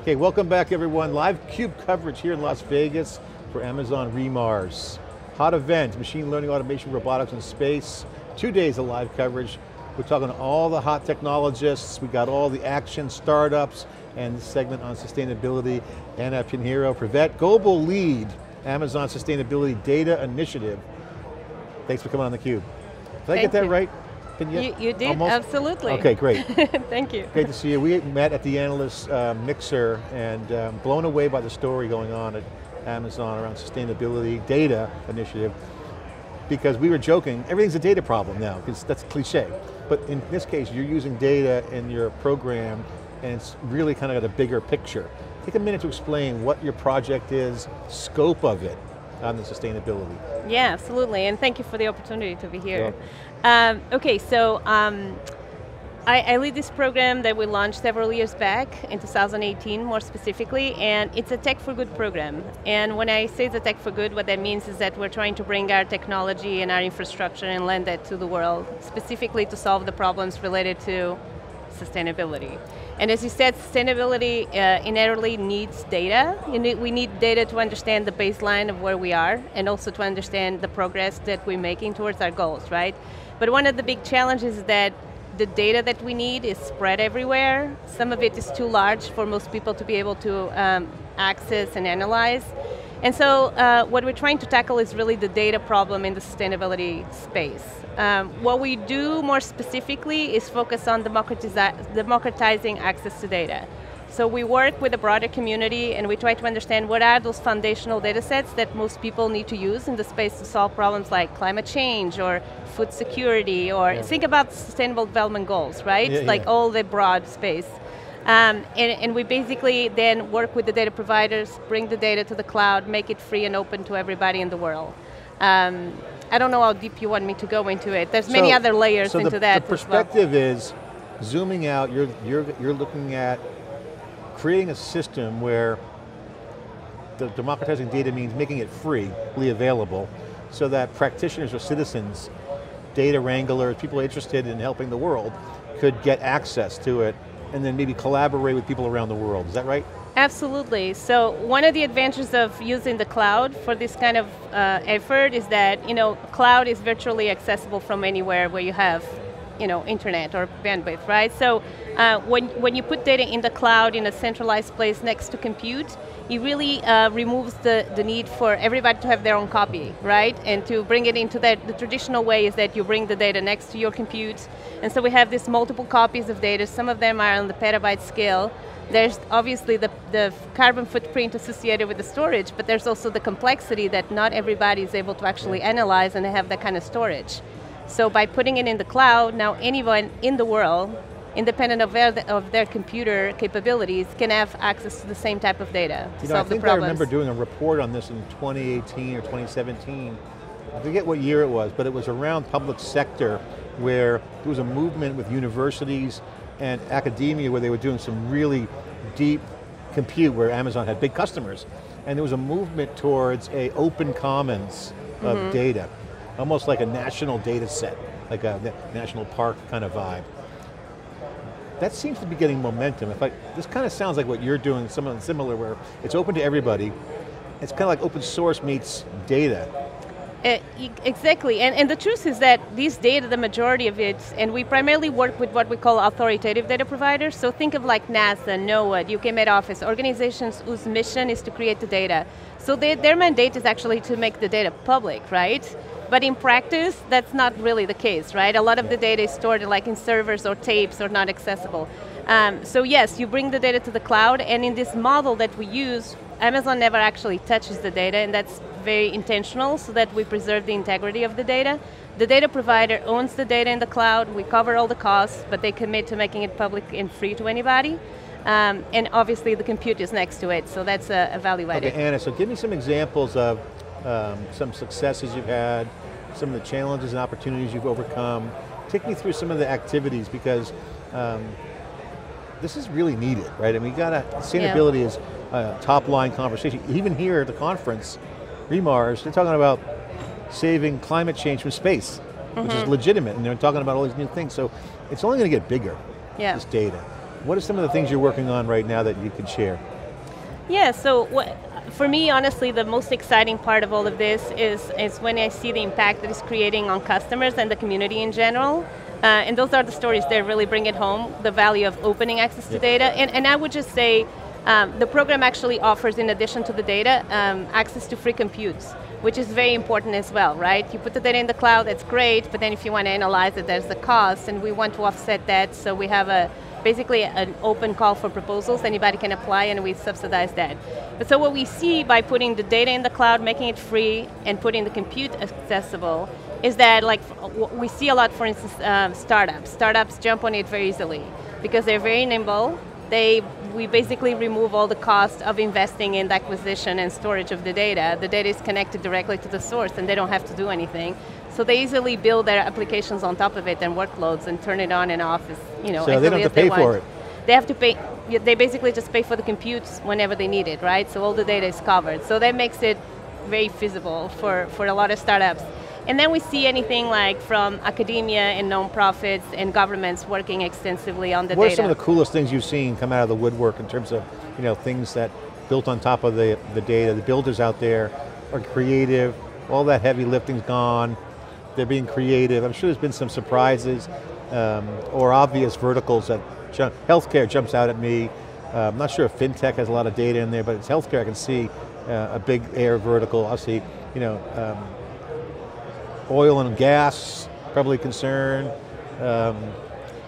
Okay, welcome back everyone. Live CUBE coverage here in Las Vegas for Amazon re:MARS. Hot event, machine learning, automation, robotics, and space. Two days of live coverage. We're talking to all the hot technologists. We got all the action startups and the segment on sustainability. Ana Pinheiro, Privette, global lead, Amazon Sustainability Data Initiative. Thanks for coming on theCUBE. Did I get that you. right? You, you did, Almost? absolutely. Okay, great. Thank you. Great to see you. We met at the analyst uh, mixer and um, blown away by the story going on at Amazon around sustainability data initiative because we were joking, everything's a data problem now, because that's cliche. But in this case, you're using data in your program and it's really kind of got a bigger picture. Take a minute to explain what your project is, scope of it the sustainability. Yeah, absolutely, and thank you for the opportunity to be here. Um, okay, so um, I, I lead this program that we launched several years back, in 2018 more specifically, and it's a Tech for Good program. And when I say the Tech for Good, what that means is that we're trying to bring our technology and our infrastructure and lend that to the world, specifically to solve the problems related to sustainability. And as you said, sustainability uh, inherently needs data. Need, we need data to understand the baseline of where we are and also to understand the progress that we're making towards our goals, right? But one of the big challenges is that the data that we need is spread everywhere. Some of it is too large for most people to be able to um, access and analyze. And so uh, what we're trying to tackle is really the data problem in the sustainability space. Um, what we do more specifically is focus on democratizing access to data. So we work with the broader community and we try to understand what are those foundational data sets that most people need to use in the space to solve problems like climate change or food security or Yeah. think about sustainable development goals, right? Yeah, like yeah. all the broad space. Um, and, and we basically then work with the data providers, bring the data to the cloud, make it free and open to everybody in the world. Um, I don't know how deep you want me to go into it. There's many So- other layers so into the, that The as well. perspective is, zooming out, you're, you're, you're looking at creating a system where the democratizing data means making it freely available so that practitioners or citizens, data wranglers, people interested in helping the world could get access to it and then maybe collaborate with people around the world, is that right? Absolutely. So one of the advantages of using the cloud for this kind of uh, effort is that you know cloud is virtually accessible from anywhere where you have you know internet or bandwidth, right? So uh, when when you put data in the cloud in a centralized place next to compute, it really uh, removes the, the need for everybody to have their own copy, right? And to bring it into that, the traditional way is that you bring the data next to your compute. And so we have these multiple copies of data. Some of them are on the petabyte scale. There's obviously the, the carbon footprint associated with the storage, but there's also the complexity that not everybody is able to actually analyze and have that kind of storage. So by putting it in the cloud, now anyone in the world, independent of their, of their computer capabilities, can have access to the same type of data to You know, I solve the think I remember doing a report on this in 2018 or 2017. I forget what year it was, but it was around public sector where there was a movement with universities and academia where they were doing some really deep compute where Amazon had big customers. And there was a movement towards a open commons of Mm-hmm. data, almost like a national data set, like a national park kind of vibe. That seems to be getting momentum. If I, this kind of sounds like what you're doing, something similar where it's open to everybody. It's kind of like open source meets data. Uh, exactly, and, and the truth is that these data, the majority of it, and we primarily work with what we call authoritative data providers, so think of like NASA, NOAA, UK Met Office, organizations whose mission is to create the data. So they, their mandate is actually to make the data public, right? But in practice, that's not really the case, right? A lot of the data is stored like in servers or tapes or not accessible. Um, so yes, you bring the data to the cloud, and in this model that we use, Amazon never actually touches the data, and that's very intentional so that we preserve the integrity of the data. The data provider owns the data in the cloud, we cover all the costs, but they commit to making it public and free to anybody. Um, and obviously the compute is next to it, so that's a, a value added. Okay, Ana, so give me some examples of um, some successes you've had, some of the challenges and opportunities you've overcome. Take me through some of the activities because um, this is really needed, right? I mean, you got to, sustainability is a top line conversation. Even here at the conference, re:MARS, they're talking about saving climate change from space, which Mm-hmm. is legitimate, and they're talking about all these new things. So it's only going to get bigger, Yeah. this data. What are some of the things you're working on right now that you could share? Yeah, so what, for me, honestly, the most exciting part of all of this is, is when I see the impact that it's creating on customers and the community in general. Uh, and those are the stories that really bring it home, the value of opening access to data. And, and I would just say, um, the program actually offers, in addition to the data, um, access to free computes, which is very important as well, right? You put the data in the cloud, that's great, but then if you want to analyze it, there's the cost, and we want to offset that, so we have a basically an open call for proposals, anybody can apply and we subsidize that. But so what we see by putting the data in the cloud, making it free, and putting the compute accessible, is that like we see a lot, for instance, um, startups. Startups jump on it very easily because they're very nimble, they, we basically remove all the cost of investing in the acquisition and storage of the data. The data is connected directly to the source and they don't have to do anything. So they easily build their applications on top of it and workloads and turn it on and off as, you know, so they don't have to pay for it. They have to pay, they basically just pay for the computes whenever they need it, right? So all the data is covered. So that makes it very feasible for, for a lot of startups. And then we see anything like from academia and nonprofits and governments working extensively on the what data. What are some of the coolest things you've seen come out of the woodwork in terms of you know, things that built on top of the, the data, the builders out there are creative, all that heavy lifting's gone, they're being creative. I'm sure there's been some surprises um, or obvious verticals that jump, healthcare jumps out at me. Uh, I'm not sure if fintech has a lot of data in there, but it's healthcare. I can see uh, a big air vertical. I see, you know, um, oil and gas, probably concern. Um,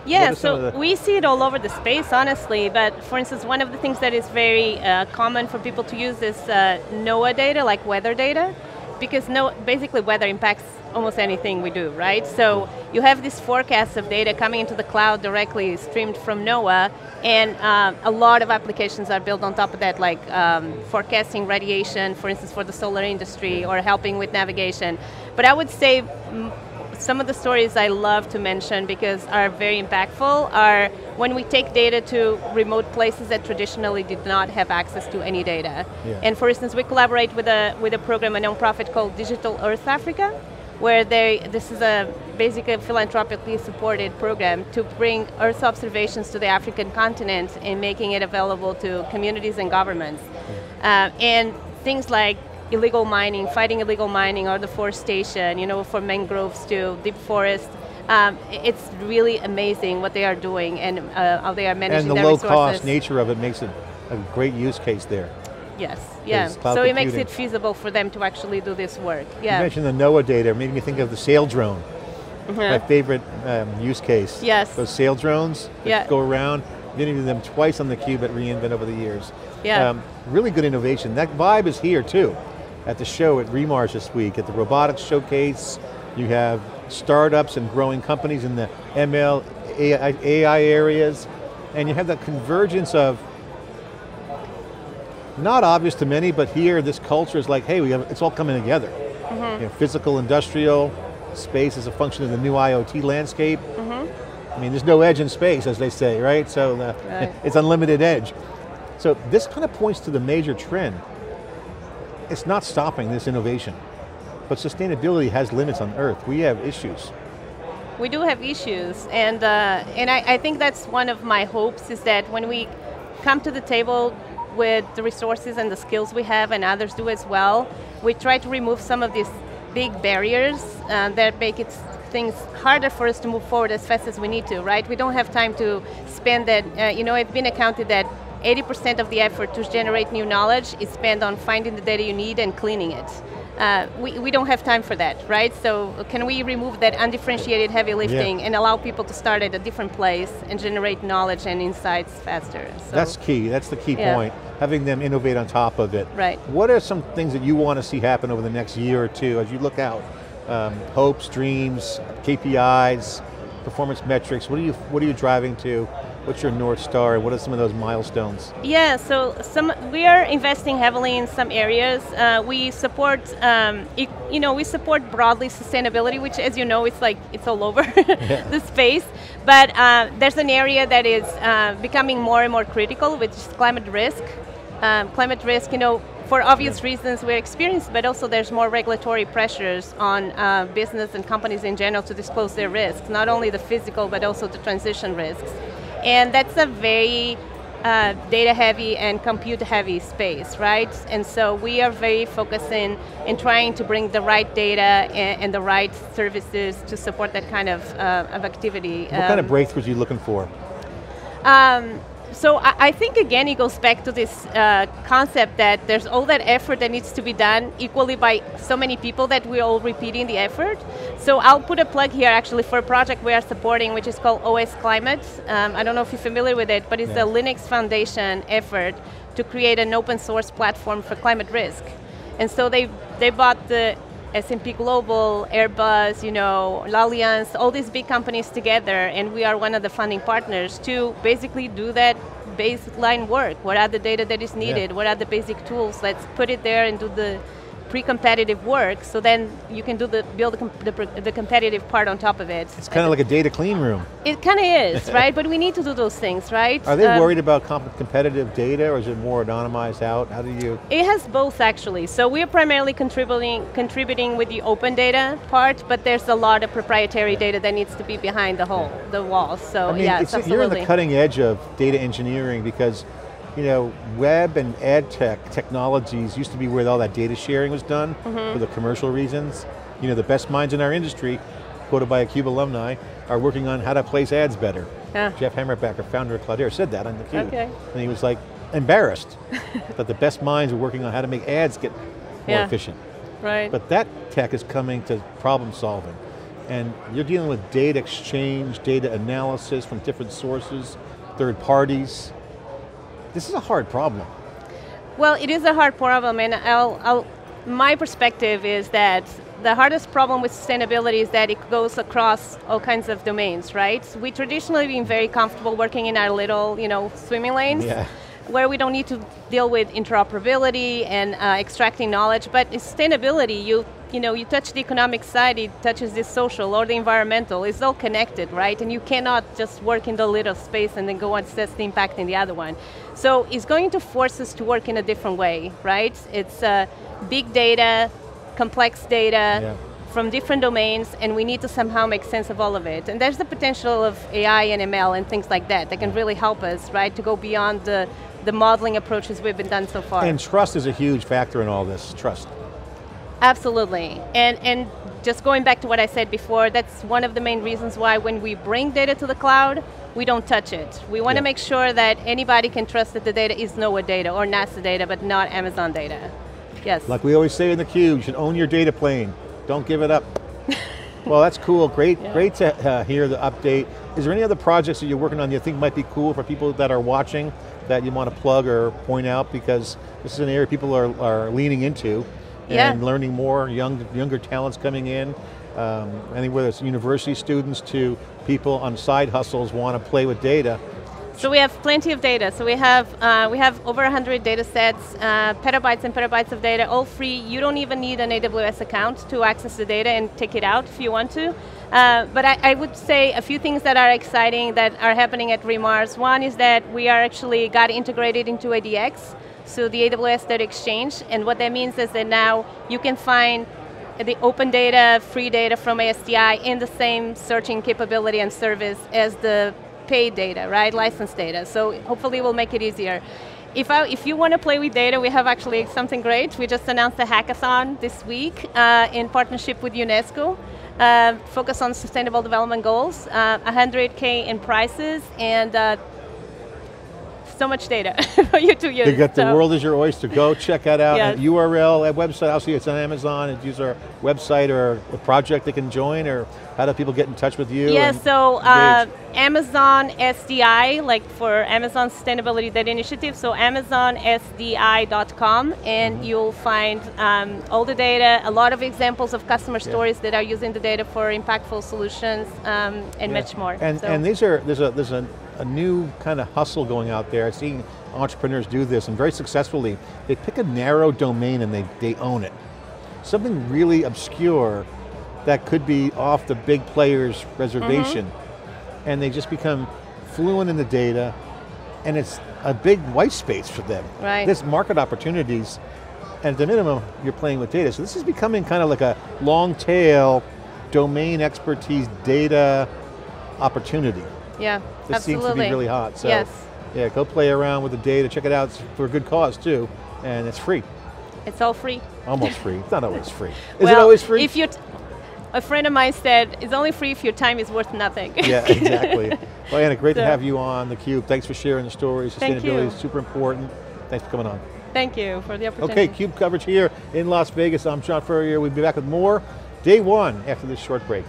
yeah, so we see it all over the space, honestly, but for instance, one of the things that is very uh, common for people to use is uh, NOAA data, like weather data, because no, basically weather impacts almost anything we do, right? So you have this forecast of data coming into the cloud directly streamed from NOAA, and um, a lot of applications are built on top of that, like um, forecasting radiation, for instance, for the solar industry, or helping with navigation. But I would say some of the stories I love to mention because are very impactful are when we take data to remote places that traditionally did not have access to any data. Yeah. And for instance, we collaborate with a, with a program, a nonprofit called Digital Earth Africa, where they, this is a basically a philanthropically supported program to bring Earth observations to the African continent and making it available to communities and governments. Uh, and things like illegal mining, fighting illegal mining or deforestation, you know, for mangroves to deep forest. Um, it's really amazing what they are doing and uh, how they are managing And the low resources. cost nature of it makes it a great use case there. Yes, yeah. So computing. it makes it feasible for them to actually do this work. Yeah. You mentioned the NOAA data, made me think of the Saildrone. Mm -hmm. My favorite um, use case. Yes. Those Saildrones that yeah. go around. Been them twice on the cube at re:Invent over the years. Yeah. Um, really good innovation. That vibe is here too at the show at re:MARS this week, at the robotics showcase. You have startups and growing companies in the ML, AI, AI areas, and you have that convergence of not obvious to many, but here this culture is like, hey, we have, it's all coming together. Mm -hmm. you know, physical, industrial, space is a function of the new IoT landscape. Mm -hmm. I mean, there's no edge in space, as they say, right? So the, right. it's unlimited edge. So this kind of points to the major trend it's not stopping this innovation. But sustainability has limits on Earth. We have issues. We do have issues, and uh, and I, I think that's one of my hopes is that when we come to the table with the resources and the skills we have, and others do as well, we try to remove some of these big barriers uh, that make it things harder for us to move forward as fast as we need to, right? We don't have time to spend that, uh, you know, it's been accounted that 80% of the effort to generate new knowledge is spent on finding the data you need and cleaning it. Uh, we, we don't have time for that, right? So can we remove that undifferentiated heavy lifting yeah. and allow people to start at a different place and generate knowledge and insights faster? So, That's key, that's the key yeah. point, having them innovate on top of it. Right. What are some things that you want to see happen over the next year or two as you look out? Um, hopes, dreams, KPIs, performance metrics, what are you, what are you driving to? What's your North Star? What are some of those milestones? Yeah, so some we are investing heavily in some areas. Uh, we support, um, you know, we support broadly sustainability, which as you know, it's like, it's all over yeah. the space. But uh, there's an area that is uh, becoming more and more critical, which is climate risk. Um, climate risk, you know, for obvious reasons we're experienced, but also there's more regulatory pressures on uh, business and companies in general to disclose their risks, not only the physical, but also the transition risks. And that's a very uh, data heavy and compute heavy space, right? And so we are very focusing in trying to bring the right data and, and the right services to support that kind of, uh, of activity. What um, kind of um, breakthroughs are you looking for? Um, so I, I, think again it goes back to this uh, concept that there's all that effort that needs to be done equally by so many people that we're all repeating the effort. So I'll put a plug here actually for a project we are supporting which is called OS Climate. Um, I don't know if you're familiar with it, but it's yeah. the Linux Foundation effort to create an open source platform for climate risk. And so they, they bought the S&P Global, Airbus, you know, Allianz, all these big companies together, and we are one of the funding partners to basically do that baseline work. What are the data that is needed? Yeah. What are the basic tools? Let's put it there and do the pre-competitive work, so then you can do the build the, the, the competitive part on top of it. It's kind of like a data clean room. It kind of is, right? But we need to do those things, right? Are they um, worried about comp competitive data, or is it more anonymized out? How do you? It has both actually. So we're primarily contributing contributing with the open data part, but there's a lot of proprietary data that needs to be behind the whole the walls. So I mean, yeah, you're on the cutting edge of data engineering because you know, web and ad tech technologies used to be where all that data sharing was done mm -hmm. for the commercial reasons. You know, the best minds in our industry, quoted by a CUBE alumni, are working on how to place ads better. Yeah. Jeff Hammerbacher, founder of Cloudera, said that on the CUBE. Okay. And he was like, embarrassed that the best minds are working on how to make ads get more yeah. efficient. Right. But that tech is coming to problem solving. And you're dealing with data exchange, data analysis from different sources, third parties, this is a hard problem. Well, it is a hard problem, and I'll, I'll, my perspective is that the hardest problem with sustainability is that it goes across all kinds of domains, right? We traditionally been very comfortable working in our little, you know, swimming lanes. Yeah where we don't need to deal with interoperability and uh, extracting knowledge, but sustainability, you you know, you touch the economic side, it touches the social or the environmental. It's all connected, right? And you cannot just work in the little space and then go and assess the impact in the other one. So it's going to force us to work in a different way, right? It's uh, big data, complex data, yeah. from different domains, and we need to somehow make sense of all of it. And there's the potential of AI and ML and things like that that can really help us, right, to go beyond the, the modeling approaches we've been done so far. And trust is a huge factor in all this, trust. Absolutely, and, and just going back to what I said before, that's one of the main reasons why when we bring data to the cloud, we don't touch it. We want yeah. to make sure that anybody can trust that the data is NOAA data or NASA data, but not Amazon data. Yes. Like we always say in the cube, you should own your data plane. Don't give it up. well, that's cool. Great, yeah. great to uh, hear the update. Is there any other projects that you're working on that you think might be cool for people that are watching that you want to plug or point out because this is an area people are, are leaning into and learning more, young, younger talents coming in, um, anywhere it's university students to people on side hustles want to play with data. So we have plenty of data. So we have uh, we have over 100 data sets, uh, petabytes and petabytes of data, all free. You don't even need an AWS account to access the data and take it out if you want to. Uh, but I, I, would say a few things that are exciting that are happening at re:MARS. One is that we are actually got integrated into ADX so the AWS Data Exchange, and what that means is that now you can find the open data, free data from ASDI in the same searching capability and service as the paid data, right, license data. So hopefully we'll make it easier. If, I, if you want to play with data, we have actually something great. We just announced a hackathon this week uh, in partnership with UNESCO. Uh, focus on sustainable development goals, uh, 100K in prizes, and uh, so much data for you to use. You got the world is your oyster. Go check that out. yes. URL, a website, I'll see it's on Amazon. And use our website or a project they can join or how do people get in touch with you? Yeah, so uh, Amazon SDI, like for Amazon Sustainability Data Initiative, so amazonsdi.com and mm -hmm. you'll find um, all the data, a lot of examples of customer yeah. stories that are using the data for impactful solutions um, and yeah. much more. And, so. and these are, there's a, there's a a new kind of hustle going out there. I've seen entrepreneurs do this and very successfully. They pick a narrow domain and they, they own it. Something really obscure that could be off the big player's reservation. Mm -hmm. And they just become fluent in the data and it's a big white space for them. Right. There's market opportunities and at the minimum, you're playing with data. So this is becoming kind of like a long tail domain expertise data opportunity. Yeah, This absolutely. seems to be really hot. So yes, yeah, go play around with the data, check it out it's for a good cause too, and it's free, it's all free. almost free. It's not always free. Is well, it always free? If you, a friend of mine said, it's only free if your time is worth nothing. yeah, exactly. Well, Ana, great to have you on theCUBE. Thanks for sharing the stories. Thank Sustainability is super important. Thanks for coming on. Thank you for the opportunity. Okay, CUBE coverage here in Las Vegas. I'm John Furrier. We'll be back with more day one after this short break.